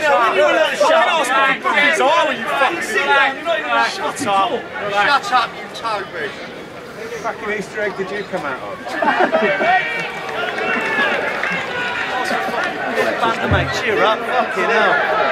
Shut up. Shut up, you Toby. Which fucking Easter egg did you come out of? Banter, mate. Cheer up. Fucking hell.